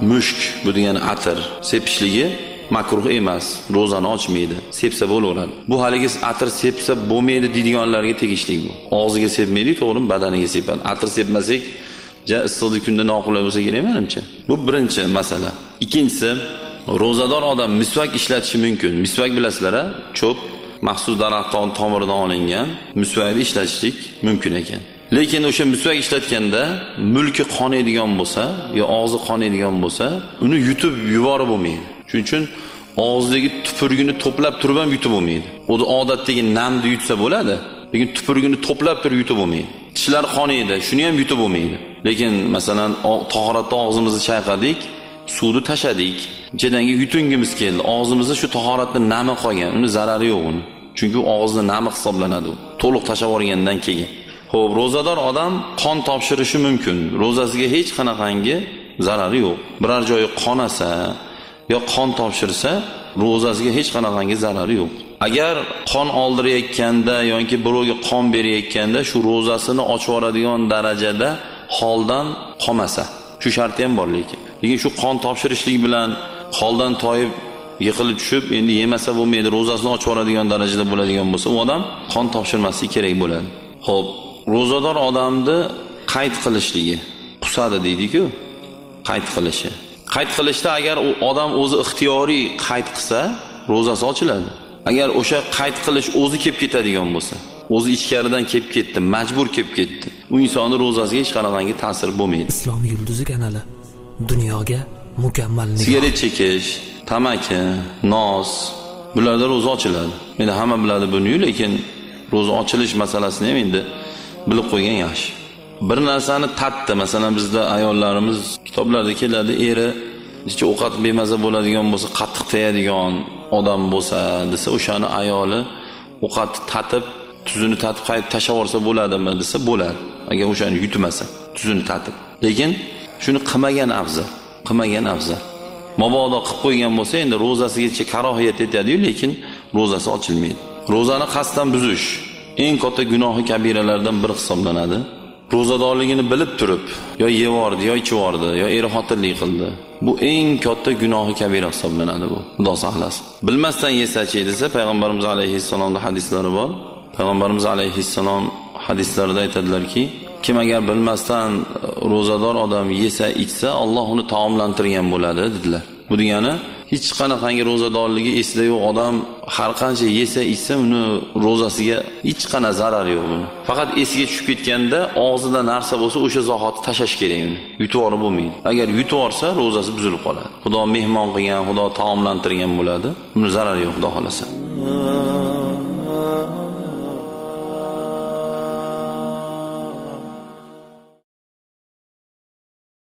mushk bu degani atir sepishligi makruh emas ro'zani ochmaydi sepsa bo'laveradi. Bu haligi atir sepsa bo'lmaydi deydiganlarga tegishli bu. Og'ziga sepmaylik to'g'rimi? Badaniga sepadi. Atir sepmasak ja issiqli kunda noqulay bo'lsa kerak menimcha bu birinchi masala. Ikkinchisi ro'zador odam misvak ishlatishi mumkin. Misvak bilasizlar a cho'p. Maxsus daraxt tomiridan olingan misvakni ishlatishlik mumkin ekan. Lekin o'sha misvak ishlatganda mulki qonaydigan bo'lsa yo og'zi qonaydigan bo'lsa uni yutib yuborib bo'lmaydi. Shuning uchun og'zidagi tupurgini to'plab turib ham yutib bo'lmaydi. O'zi odatdagi namni yutsa bo'ladi lekin tupurgini to'plab turib yutib bo'lmaydi. Tishlar qonaydi shuni ham yutib bo'lmaydi. Lekin masalan tahoratda og'zimizni chayqadik suvni tashladik ichidangi yutungimiz keldi. Og'zimizda shu tahoratni nami qolgan uni zarari yo'q uni. Chunki og'izni nami hisoblanadi u. To'liq tashlab yuborgandan keyin. Ho'p ro'zador odam qon topshirishi mumkin. Ro'zasiga hech qanaqangi zarari yo'q. Biror joyi qonasa yo qon topshirsa ro'zasiga hech qanaqangi zarari yo'q. Agar qon oldirayotganda yoki birovga qon berayotganda shu ro'zasini ochib yuboradigan darajada holdan qolmasa shu sharti ham bor lekin. Lekin shu qon topshirishlik bilan holdan toyib yiqilib tushib endi yemasa bo'lmaydi ro'zasini ochib yuboradigan darajada bo'ladigan bo'lsa u odam qon topshirmasligi kerak bo'ladi. Ho'p ro'zador odamni qayd qilishligi qusadi deydiku. Qayd qilishi. Qayd qilishda agar u odam o'zi ixtiyoriy qayd qilsa ro'zasi ochiladi. Agar o'sha qayd qilish o'zi kelib ketadigan bo'lsa o'zi ichkaridan kelib ketdi majbur kelib ketdi u insonni ro'zasiga hech qanaqangi ta'sir bo'lmaydi. Islom yulduzi kanali dunyoga mukammal sigaret chekish tamaki nos bularda ro'za ochiladi. Endi hamma biladi buni lekin ro'za ochilish masalasini ham endi bilib qo'ygan yaxshi. Bir narsani tatdi. Masalan bizda ayollarimiz kitoblarda keladi eri ichi ovqat bemaza bo'ladigan bo'lsa qattiq tayadigan odam bo'lsa desa o'shani ayoli ovqatni tatib tuzini tatib qaytib tashlab yuborsa bo'ladimi desa bo'ladi agar o'shani yutmasa tuzini tatib. Lekin shuni qilmagan afzal qilmagan afzal. Mabodo qilib qo'ygan bo'lsa endi ro'zasigacha karohiyat yetadiyu lekin ro'zasi ochilmaydi. Ro'zani qasddan buzish eng katta gunohi kabiralardan biri hisoblanadi. Ro'zadorligini bilib turib yo yevordi yo ichivordi yo er xotinlik qildi. Bu eng katta gunohi kabira hisoblanadi bu. Xudo saqlasin. Bilmasdan yesachi desa payg'ambarimiz alayhissalomni hadislari bor. Payg'ambarimiz alayhissalom hadislarida aytadilarki kim agar bilmasdan ro'zador odam yesa ichsa Alloh uni taomlantirgan bo'ladi dedilar. Bu degani hech qanaqangi ro'zadorligi esida yo'q. Odam har qancha yesa ichsa uni ro'zasiga hech qanaqa zarari yo'q buni. Faqat esiga tushib ketganda og'zida narsa bo'lsa o'sha zahoti tashlash kerak uni yutib yuborib bo'lmaydi. Agar yutib yuborsa ro'zasi buzilib qoladi. Xudo mehmon qilgan xudo taomlantirgan bo'ladi. Buni zarari yo'q xudo xohlasa.